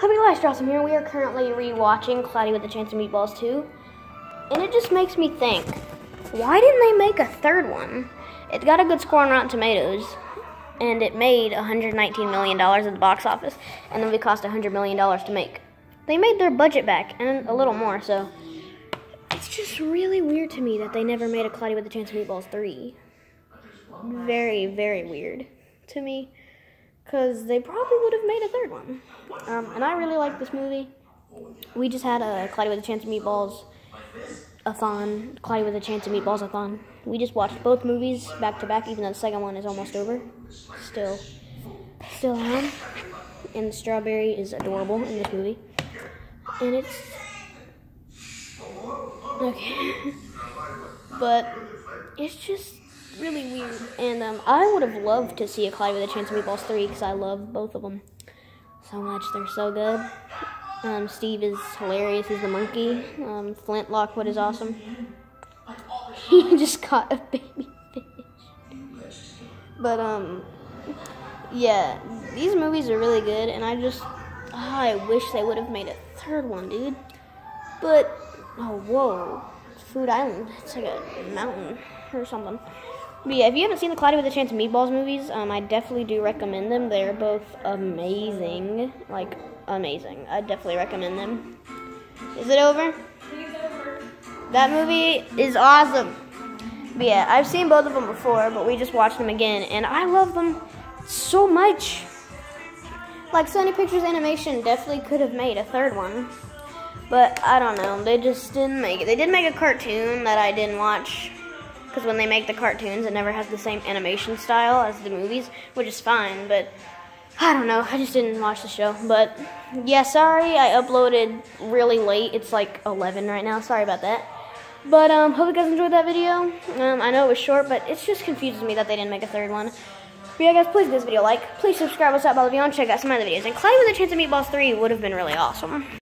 Hubby Lystrawson here. We are currently rewatching Cloudy with a Chance of Meatballs 2. And it just makes me think, why didn't they make a third one? It got a good score on Rotten Tomatoes, and it made $119 million at the box office, and then it cost $100 million to make. They made their budget back, and a little more, so it's just really weird to me that they never made a Cloudy with a Chance of Meatballs 3. Very, very weird to me because they probably would have made a third one. Um, and I really like this movie. We just had a Cloudy with a Chance of Meatballs a thon, Cloudy with a Chance of Meatballs a thon. We just watched both movies back to back, even though the second one is almost over. Still, still on. And strawberry is adorable in this movie. And it's okay, but it's just really weird. And um, I would have loved to see a Cloudy with a Chance of Meatballs 3 because I love both of them so much. They're so good. Um, Steve is hilarious. He's the monkey. Um, Flint Lockwood is awesome. he just caught a baby fish. But, um, yeah, these movies are really good, and I just, oh, I wish they would have made a third one, dude. But, oh, whoa. Food Island. It's like a mountain or something. But yeah, if you haven't seen the Cloudy with a Chance of Meatballs movies, um, I definitely do recommend them. They're both amazing. Like, amazing. I definitely recommend them. Is it over? That movie is awesome. But yeah, I've seen both of them before, but we just watched them again, and I love them so much. Like, Sony Pictures Animation definitely could have made a third one. But I don't know, they just didn't make it. They did make a cartoon that I didn't watch because when they make the cartoons, it never has the same animation style as the movies, which is fine, but I don't know. I just didn't watch the show. But yeah, sorry, I uploaded really late. It's like 11 right now. Sorry about that. But um, hope you guys enjoyed that video. Um, I know it was short, but it just confuses me that they didn't make a third one. But yeah, guys, please give this video a like. Please subscribe. What's up? And check out some of other videos. And with a Chance of Meatballs 3 would have been really awesome.